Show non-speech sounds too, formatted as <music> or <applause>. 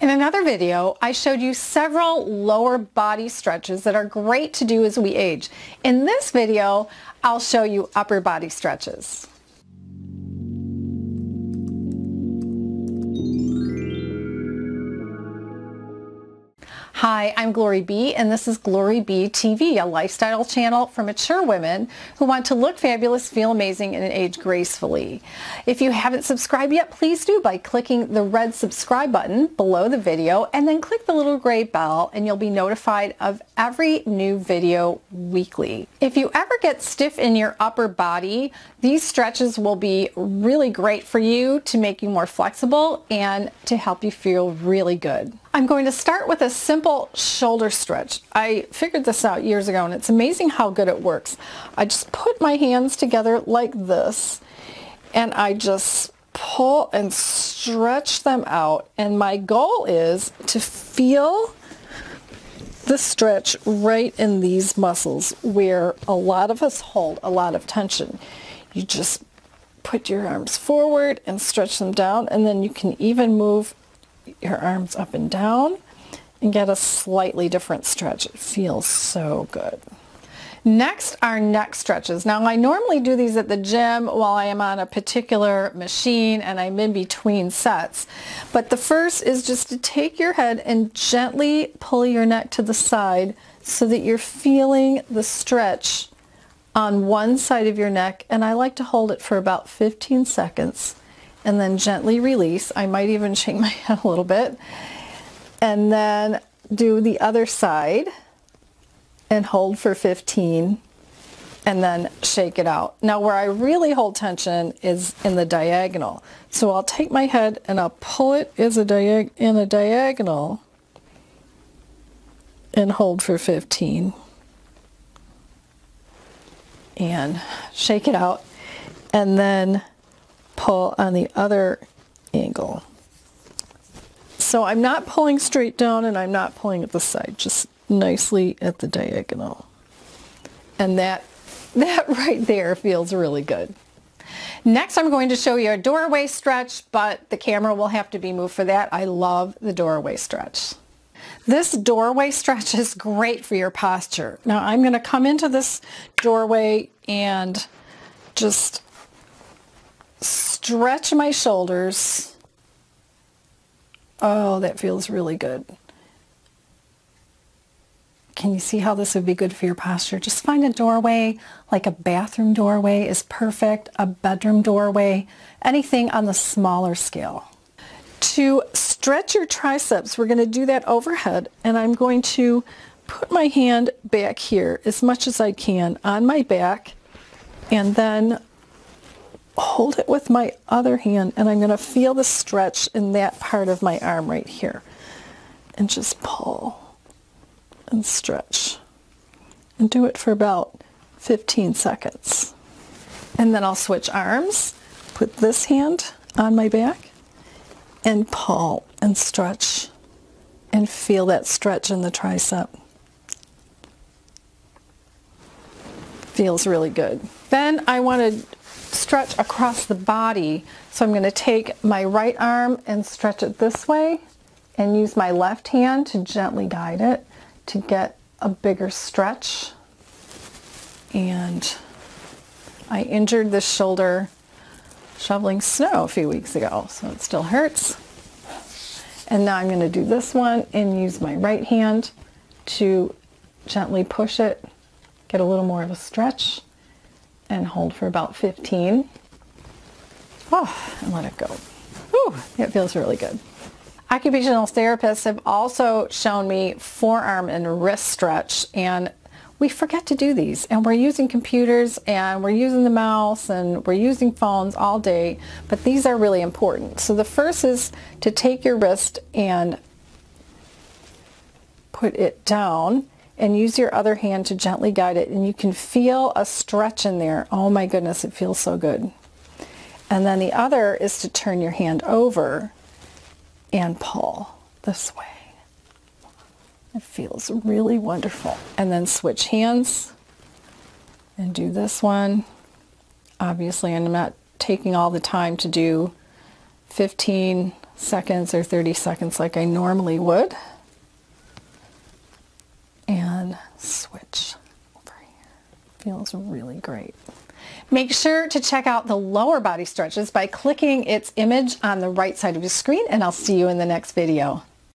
In another video, I showed you several lower body stretches that are great to do as we age. In this video, I'll show you upper body stretches. Hi, I'm Glory B and this is Glory B TV, a lifestyle channel for mature women who want to look fabulous, feel amazing, and age gracefully. If you haven't subscribed yet, please do by clicking the red subscribe button below the video and then click the little gray bell and you'll be notified of every new video weekly. If you ever get stiff in your upper body, these stretches will be really great for you to make you more flexible and to help you feel really good. I'm going to start with a simple shoulder stretch. I figured this out years ago and it's amazing how good it works. I just put my hands together like this and I just pull and stretch them out and my goal is to feel the stretch right in these muscles where a lot of us hold a lot of tension. You just put your arms forward and stretch them down and then you can even move your arms up and down and get a slightly different stretch. It feels so good. Next are neck stretches. Now I normally do these at the gym while I am on a particular machine and I'm in between sets. But the first is just to take your head and gently pull your neck to the side so that you're feeling the stretch on one side of your neck and I like to hold it for about 15 seconds and then gently release. I might even shake my <laughs> head a little bit. And then do the other side and hold for 15 and then shake it out. Now where I really hold tension is in the diagonal. So I'll take my head and I'll pull it as a diag in a diagonal and hold for 15 and shake it out and then pull on the other angle. So I'm not pulling straight down and I'm not pulling at the side, just nicely at the diagonal. And that, <laughs> that right there feels really good. Next, I'm going to show you a doorway stretch, but the camera will have to be moved for that. I love the doorway stretch. This doorway stretch is great for your posture. Now, I'm going to come into this doorway and just stretch my shoulders. Oh, that feels really good. Can you see how this would be good for your posture? Just find a doorway, like a bathroom doorway is perfect, a bedroom doorway, anything on the smaller scale. To stretch your triceps, we're going to do that overhead, and I'm going to put my hand back here as much as I can on my back, and then hold it with my other hand and I'm going to feel the stretch in that part of my arm right here. And just pull and stretch. And do it for about 15 seconds. And then I'll switch arms, put this hand on my back, and pull and stretch and feel that stretch in the tricep. Feels really good. Then I want to stretch across the body. So I'm going to take my right arm and stretch it this way and use my left hand to gently guide it to get a bigger stretch. And I injured this shoulder shoveling snow a few weeks ago, so it still hurts. And now I'm going to do this one and use my right hand to gently push it, get a little more of a stretch and hold for about 15. Oh, and let it go. Whew, it feels really good. Occupational therapists have also shown me forearm and wrist stretch and we forget to do these and we're using computers and we're using the mouse and we're using phones all day but these are really important. So the first is to take your wrist and put it down and use your other hand to gently guide it and you can feel a stretch in there. Oh my goodness, it feels so good. And then the other is to turn your hand over and pull this way. It feels really wonderful. And then switch hands and do this one. Obviously, I'm not taking all the time to do 15 seconds or 30 seconds like I normally would. And switch over here. Feels really great. Make sure to check out the lower body stretches by clicking its image on the right side of your screen and I'll see you in the next video.